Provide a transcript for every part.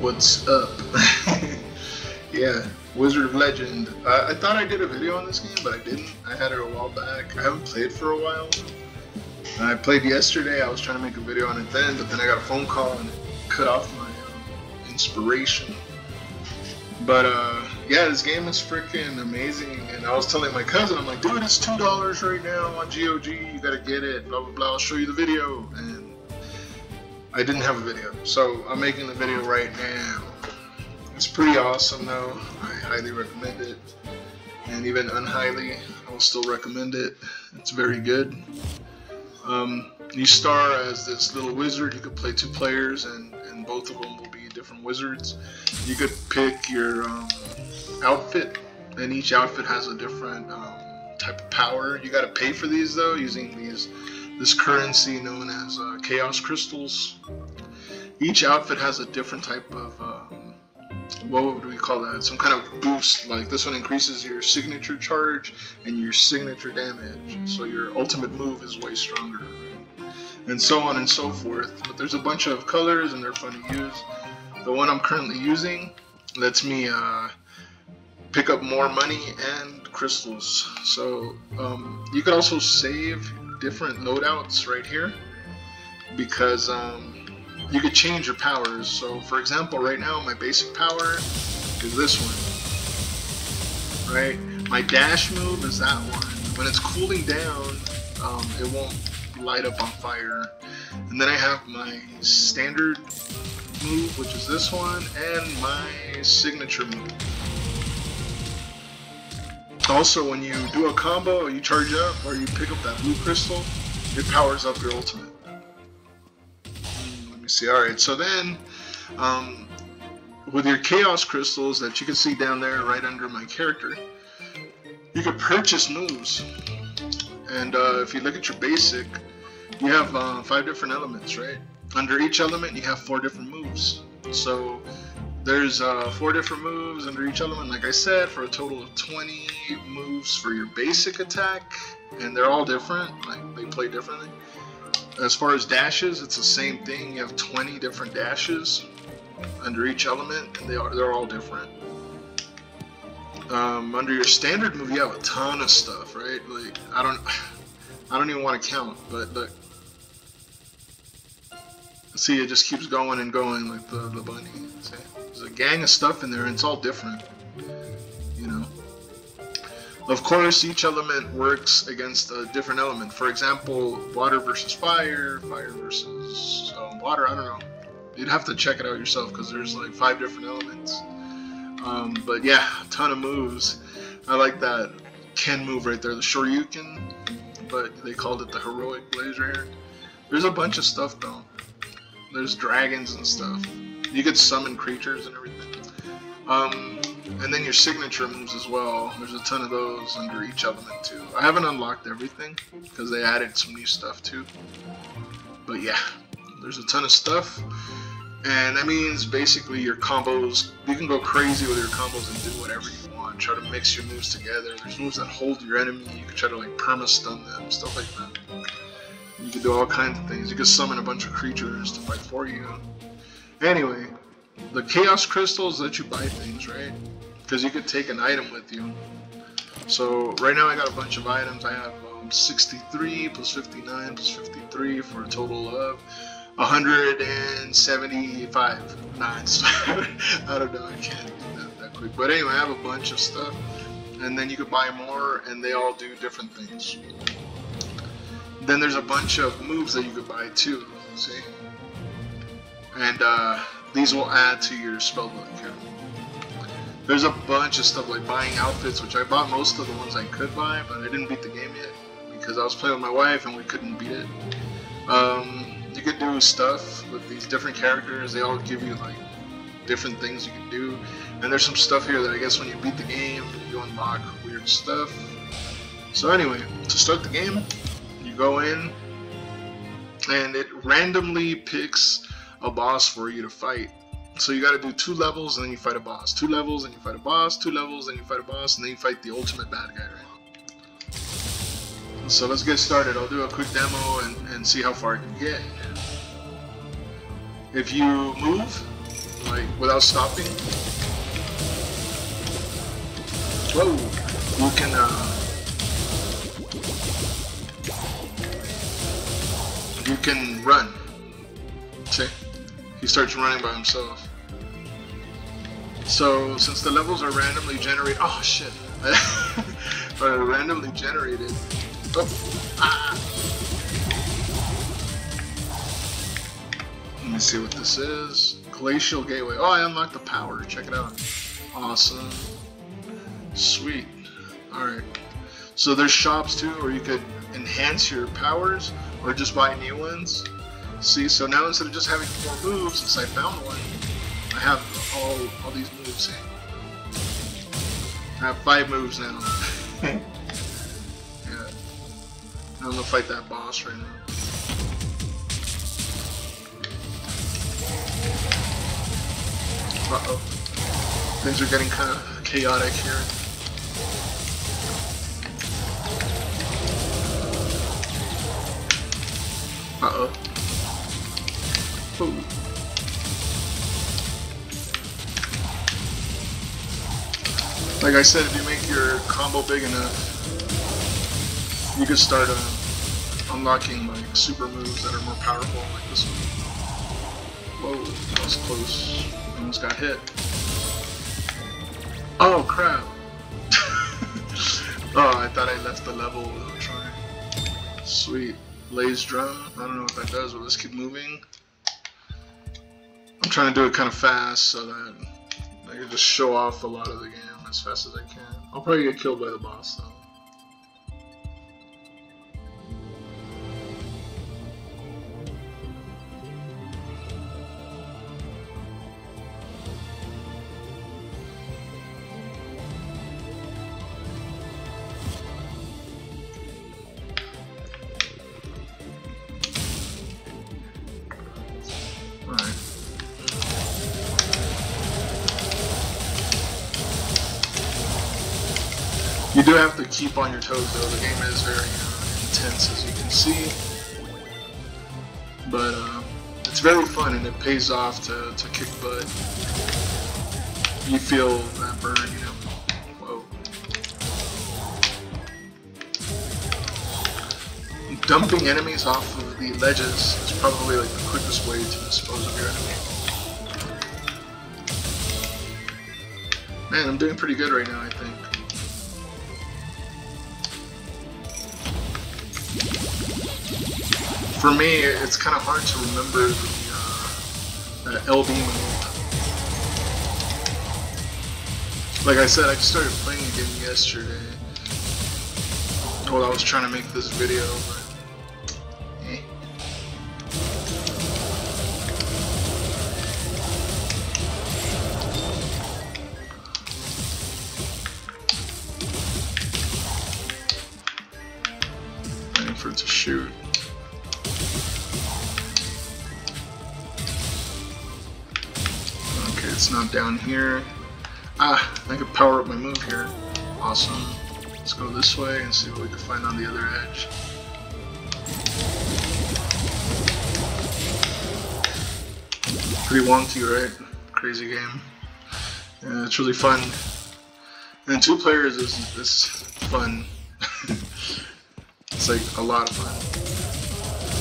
What's up? yeah, Wizard of Legend. I thought I did a video on this game, but I didn't. I had it a while back. I haven't played for a while. I played yesterday. I was trying to make a video on it then, but then I got a phone call and it cut off my uh, inspiration. But uh, yeah, this game is freaking amazing. And I was telling my cousin, I'm like, dude, it's two dollars right now on GOG. You gotta get it. Blah blah blah. I'll show you the video. And I didn't have a video, so I'm making the video right now. It's pretty awesome though. I highly recommend it. And even unhighly, I will still recommend it. It's very good. Um, you star as this little wizard. You could play two players, and, and both of them will be different wizards. You could pick your um, outfit, and each outfit has a different um, type of power. You got to pay for these though, using these this currency known as uh, Chaos Crystals. Each outfit has a different type of, um, what would we call that? Some kind of boost. Like this one increases your signature charge and your signature damage. So your ultimate move is way stronger. And so on and so forth. But there's a bunch of colors and they're fun to use. The one I'm currently using lets me uh, pick up more money and crystals. So um, you could also save different loadouts right here because um, you could change your powers. So for example, right now my basic power is this one, right? My dash move is that one. When it's cooling down, um, it won't light up on fire. And then I have my standard move, which is this one, and my signature move. Also, when you do a combo, or you charge up, or you pick up that blue crystal, it powers up your ultimate. Let me see. Alright, so then, um, with your chaos crystals that you can see down there right under my character, you can purchase moves. And uh, if you look at your basic, you have uh, five different elements, right? Under each element, you have four different moves. So there's uh, four different moves under each element, like I said, for a total of 20 moves for your basic attack, and they're all different, like they play differently. As far as dashes, it's the same thing. You have 20 different dashes under each element, and they are they're all different. Um, under your standard move, you have a ton of stuff, right? Like I don't, I don't even want to count, but look, see, it just keeps going and going like the the bunny. See? There's a gang of stuff in there, and it's all different. You know. Of course, each element works against a different element. For example, water versus fire, fire versus um, water. I don't know. You'd have to check it out yourself because there's like five different elements. Um, but yeah, a ton of moves. I like that Ken move right there, the Shoryuken, but they called it the Heroic Blaze right here. There's a bunch of stuff though. There's dragons and stuff. You could summon creatures and everything. Um, and then your signature moves as well. There's a ton of those under each element too. I haven't unlocked everything because they added some new stuff too. But yeah, there's a ton of stuff. And that means basically your combos, you can go crazy with your combos and do whatever you want. Try to mix your moves together. There's moves that hold your enemy. You can try to like perma stun them, stuff like that. You can do all kinds of things. You can summon a bunch of creatures to fight for you. Anyway, the Chaos Crystals let you buy things, right? Because you could take an item with you. So right now I got a bunch of items. I have um, 63 plus 59 plus 53 for a total of 175 nines. I don't know, I can't do that that quick. But anyway, I have a bunch of stuff. And then you could buy more and they all do different things. Then there's a bunch of moves that you could buy too, see? and uh, these will add to your spellbook here. There's a bunch of stuff like buying outfits, which I bought most of the ones I could buy, but I didn't beat the game yet because I was playing with my wife and we couldn't beat it. Um, you could do stuff with these different characters. They all give you like different things you can do. And there's some stuff here that I guess when you beat the game, you unlock weird stuff. So anyway, to start the game, you go in and it randomly picks a boss for you to fight. So you got to do two levels and then you fight a boss. Two levels and you fight a boss. Two levels and you fight a boss and then you fight the ultimate bad guy, right? So let's get started. I'll do a quick demo and, and see how far I can get. If you move, like without stopping. Whoa! You can uh, you can run. See? He starts running by himself. So since the levels are randomly generated, oh shit, are randomly generated. Oh, ah. Let me see what this is. Glacial Gateway. Oh, I unlocked the power. Check it out. Awesome. Sweet. Alright. So there's shops too, where you could enhance your powers or just buy new ones. See, so now instead of just having four moves, since I found one, I have all all these moves. See? I have five moves now. yeah. I'm gonna fight that boss right now. Uh-oh. Things are getting kind of chaotic here. Uh-oh. Like I said, if you make your combo big enough, you can start uh, unlocking like super moves that are more powerful, like this one. Whoa, that was close. Almost got hit. Oh crap! oh, I thought I left the level without trying. Sweet. Blaze drum. I don't know what that does. but let's keep moving? I'm trying to do it kind of fast so that I can just show off a lot of the game as fast as I can. I'll probably get killed by the boss though. You do have to keep on your toes though, the game is very uh, intense as you can see. But uh, it's very fun and it pays off to, to kick butt. You feel that burn, you know. Whoa. Dumping enemies off of the ledges is probably like the quickest way to dispose of your enemy. Man, I'm doing pretty good right now, I think. For me, it's kind of hard to remember the uh, LB move. Like I said, I started playing again yesterday. While I was trying to make this video, eh. For to shoot. It's not down here. Ah, I can power up my move here. Awesome. Let's go this way and see what we can find on the other edge. Pretty wonky, right? Crazy game. Yeah, it's really fun. And two players is, is fun. it's like a lot of fun.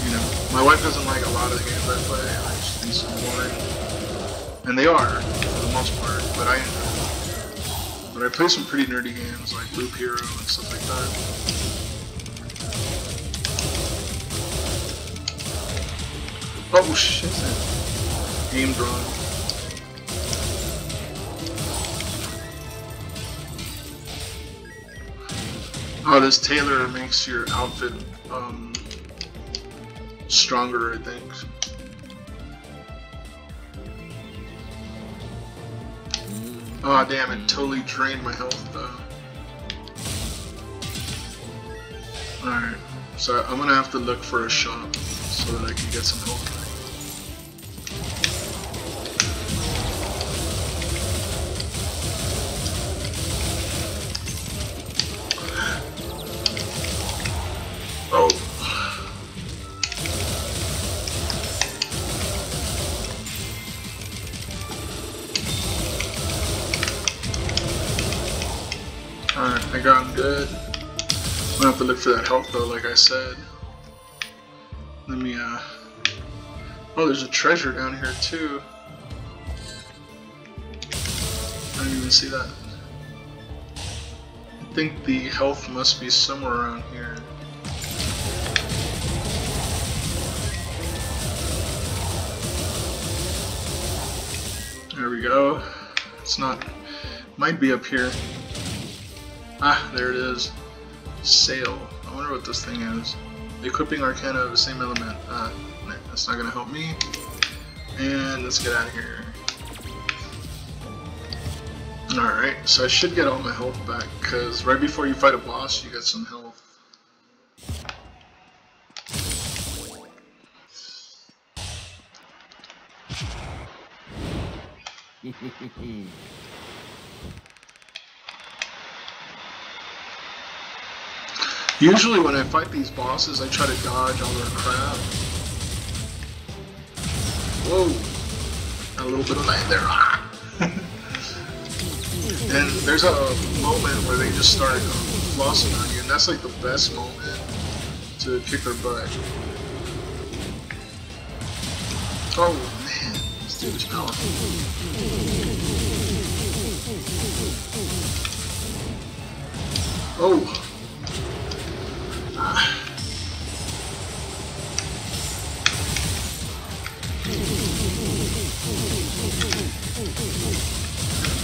You know, my wife doesn't like a lot of the games I play. Like, she thinks I'm boring. And they are, for the most part, but I. But I play some pretty nerdy games like Loop Hero and stuff like that. Oh shit. Game drawn. Oh, this tailor makes your outfit um, stronger, I think. Oh damn, it hmm. totally drained my health though. Alright, so I'm gonna have to look for a shop so that I can get some health to look for that health though, like I said. Let me, uh... Oh, there's a treasure down here too. I didn't even see that. I think the health must be somewhere around here. There we go. It's not... Might be up here. Ah, there it is. Sail. I wonder what this thing is. Equipping Arcana of the same element. Ah, that's not gonna help me. And let's get out of here. Alright, so I should get all my health back, because right before you fight a boss, you get some health. Usually when I fight these bosses, I try to dodge all their crap. Whoa! A little bit of land there. And there's a moment where they just start um, flossing on you, and that's like the best moment to kick their butt. Oh man, this dude is powerful. Oh!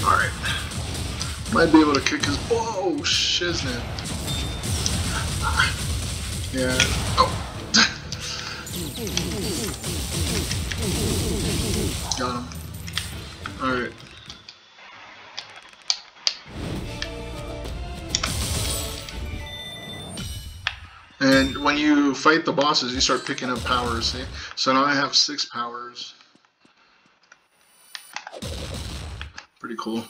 Alright. Might be able to kick his. Whoa, shiznit. Yeah. Oh. Got him. Alright. And when you fight the bosses, you start picking up powers, see? So now I have six powers. Pretty cool.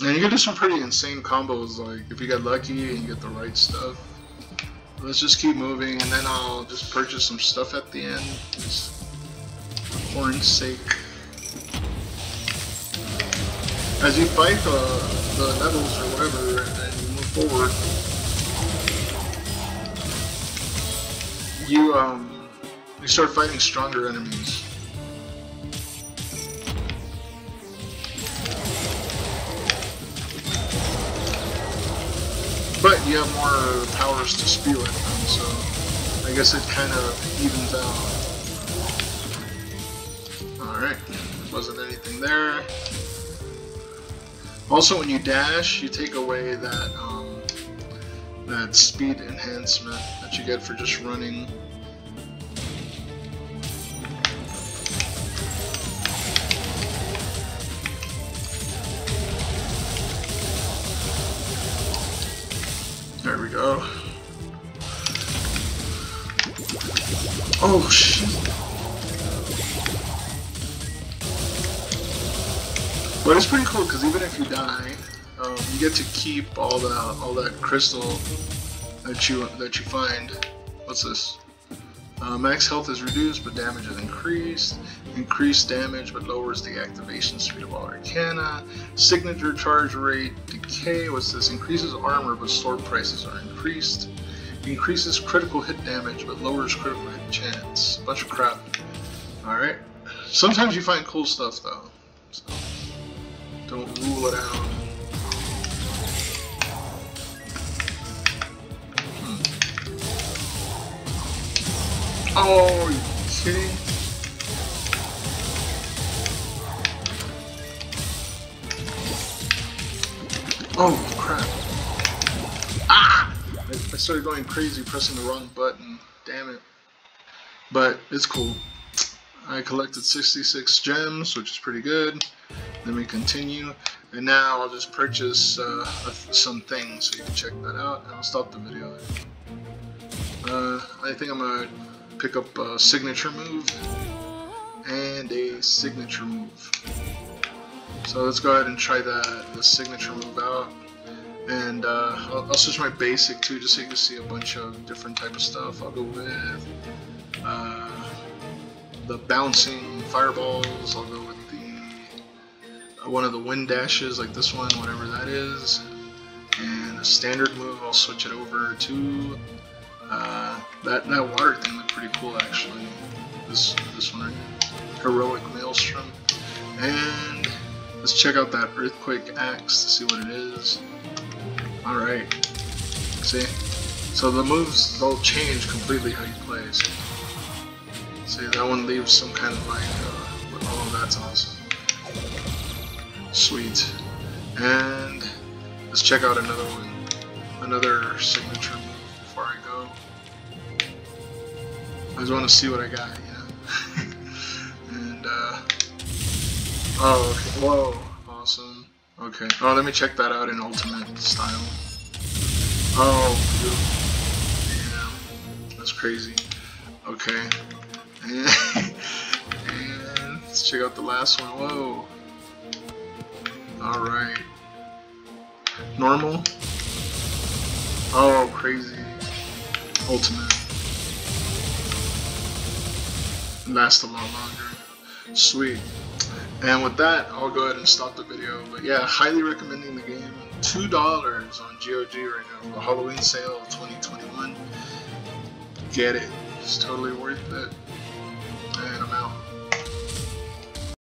And you can do some pretty insane combos, like if you get lucky and you get the right stuff. Let's just keep moving, and then I'll just purchase some stuff at the end, just for horn's sake. As you fight the, the levels or whatever, and then you move forward, you um you start fighting stronger enemies. But you have more powers to spew at them, so I guess it kind of evens out. Alright, wasn't anything there. Also, when you dash, you take away that um, that speed enhancement that you get for just running. Oh shit. But it's pretty cool because even if you die, um, you get to keep all the all that crystal that you that you find. What's this? Uh, max health is reduced, but damage is increased. Increased damage, but lowers the activation speed of all Arcana. Signature charge rate decay. What's this? Increases armor, but sword prices are increased. Increases critical hit damage, but lowers critical hit chance. Bunch of crap. Alright. Sometimes you find cool stuff, though. So. Don't rule it out. Hmm. Oh, you kidding? Oh, crap. Started going crazy pressing the wrong button. Damn it. But it's cool. I collected 66 gems, which is pretty good. Let me continue, and now I'll just purchase uh, some things so you can check that out, and I'll stop the video uh, I think I'm gonna pick up a signature move and a signature move. So let's go ahead and try that the signature move out. And uh, I'll, I'll, switch my basic too, just so you can see a bunch of different type of stuff. I'll go with uh, the bouncing fireballs. I'll go with the one of the wind dashes like this one, whatever that is. And a standard move, I'll switch it over to uh, that that water thing looked pretty cool actually. This this one. Heroic Maelstrom. And let's check out that Earthquake Axe to see what it is. Alright. See? So the moves they'll change completely how you play. See that one leaves some kind of like uh, oh that's awesome. Sweet. And let's check out another one. Another signature move before I go. I just want to see what I got, you know. and uh Oh okay. Whoa. Okay. Oh let me check that out in ultimate style. Oh yeah. That's crazy. Okay. And, let's check out the last one. Whoa. Alright. Normal. Oh, crazy. Ultimate. Last a lot longer. Sweet. And with that, I'll go ahead and stop the video. But yeah, highly recommending the game. $2 on GOG right now. The Halloween sale of 2021. Get it. It's totally worth it.